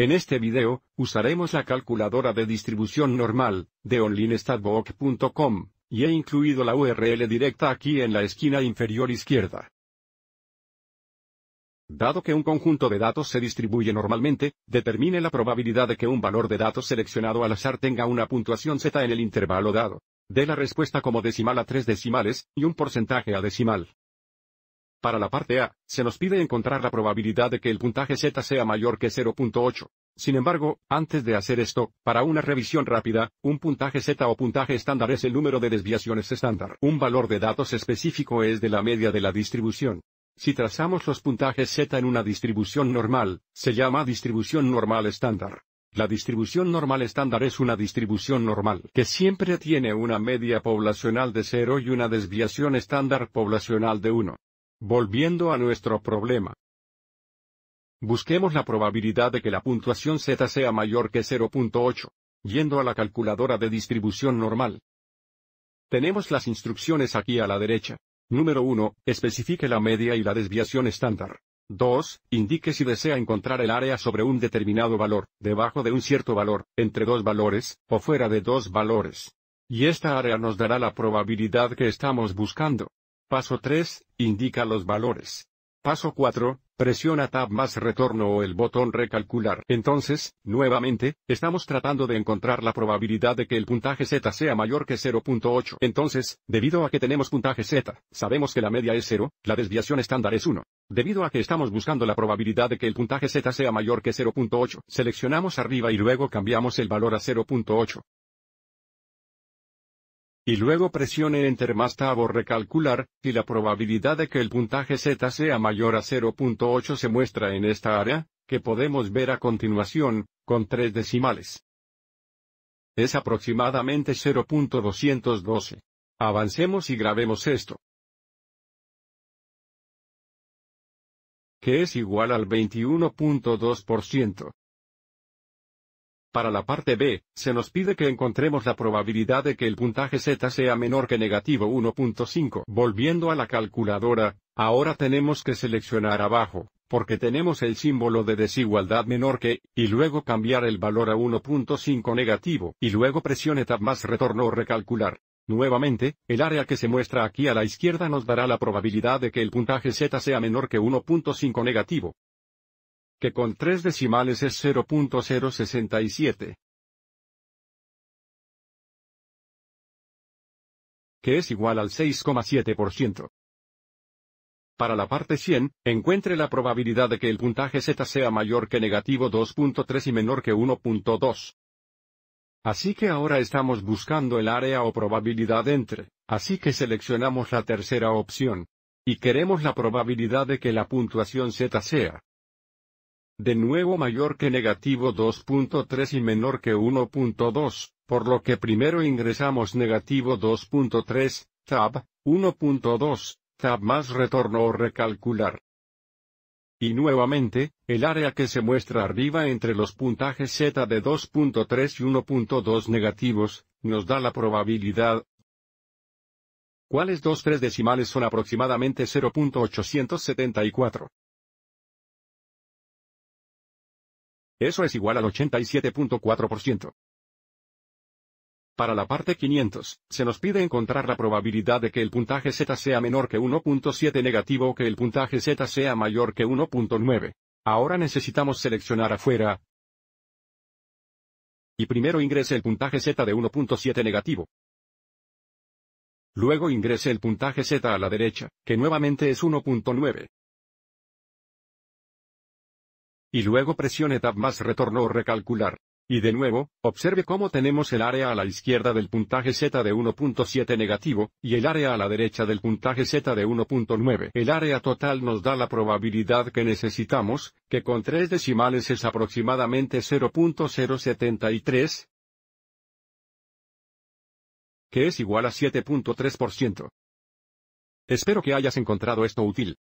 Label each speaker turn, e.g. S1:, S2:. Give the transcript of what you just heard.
S1: En este video, usaremos la calculadora de distribución normal, de onlinestatbook.com, y he incluido la URL directa aquí en la esquina inferior izquierda. Dado que un conjunto de datos se distribuye normalmente, determine la probabilidad de que un valor de datos seleccionado al azar tenga una puntuación z en el intervalo dado. Dé la respuesta como decimal a tres decimales, y un porcentaje a decimal. Para la parte A, se nos pide encontrar la probabilidad de que el puntaje Z sea mayor que 0.8. Sin embargo, antes de hacer esto, para una revisión rápida, un puntaje Z o puntaje estándar es el número de desviaciones estándar. Un valor de datos específico es de la media de la distribución. Si trazamos los puntajes Z en una distribución normal, se llama distribución normal estándar. La distribución normal estándar es una distribución normal que siempre tiene una media poblacional de 0 y una desviación estándar poblacional de 1. Volviendo a nuestro problema. Busquemos la probabilidad de que la puntuación z sea mayor que 0.8, yendo a la calculadora de distribución normal. Tenemos las instrucciones aquí a la derecha. Número 1. Especifique la media y la desviación estándar. 2. Indique si desea encontrar el área sobre un determinado valor, debajo de un cierto valor, entre dos valores, o fuera de dos valores. Y esta área nos dará la probabilidad que estamos buscando. Paso 3. Indica los valores. Paso 4. Presiona Tab más retorno o el botón recalcular. Entonces, nuevamente, estamos tratando de encontrar la probabilidad de que el puntaje Z sea mayor que 0.8. Entonces, debido a que tenemos puntaje Z, sabemos que la media es 0, la desviación estándar es 1. Debido a que estamos buscando la probabilidad de que el puntaje Z sea mayor que 0.8, seleccionamos arriba y luego cambiamos el valor a 0.8 y luego presione Enter más Tab o recalcular, y la probabilidad de que el puntaje Z sea mayor a 0.8 se muestra en esta área, que podemos ver a continuación, con tres decimales. Es aproximadamente 0.212. Avancemos y grabemos esto. Que es igual al 21.2%. Para la parte B, se nos pide que encontremos la probabilidad de que el puntaje Z sea menor que negativo 1.5. Volviendo a la calculadora, ahora tenemos que seleccionar abajo, porque tenemos el símbolo de desigualdad menor que, y luego cambiar el valor a 1.5 negativo, y luego presione Tab más retorno o recalcular. Nuevamente, el área que se muestra aquí a la izquierda nos dará la probabilidad de que el puntaje Z sea menor que 1.5 negativo que con tres decimales es 0.067. que es igual al 6,7%. Para la parte 100, encuentre la probabilidad de que el puntaje Z sea mayor que negativo 2.3 y menor que 1.2. Así que ahora estamos buscando el área o probabilidad entre, así que seleccionamos la tercera opción. Y queremos la probabilidad de que la puntuación Z sea de nuevo mayor que negativo 2.3 y menor que 1.2, por lo que primero ingresamos negativo 2.3, tab, 1.2, tab más retorno o recalcular. Y nuevamente, el área que se muestra arriba entre los puntajes z de 2.3 y 1.2 negativos, nos da la probabilidad. ¿Cuáles dos tres decimales son aproximadamente 0.874? Eso es igual al 87.4%. Para la parte 500, se nos pide encontrar la probabilidad de que el puntaje Z sea menor que 1.7 negativo o que el puntaje Z sea mayor que 1.9. Ahora necesitamos seleccionar afuera. Y primero ingrese el puntaje Z de 1.7 negativo. Luego ingrese el puntaje Z a la derecha, que nuevamente es 1.9 y luego presione Tab más retorno o recalcular. Y de nuevo, observe cómo tenemos el área a la izquierda del puntaje Z de 1.7 negativo, y el área a la derecha del puntaje Z de 1.9. El área total nos da la probabilidad que necesitamos, que con tres decimales es aproximadamente 0.073, que es igual a 7.3%. Espero que hayas encontrado esto útil.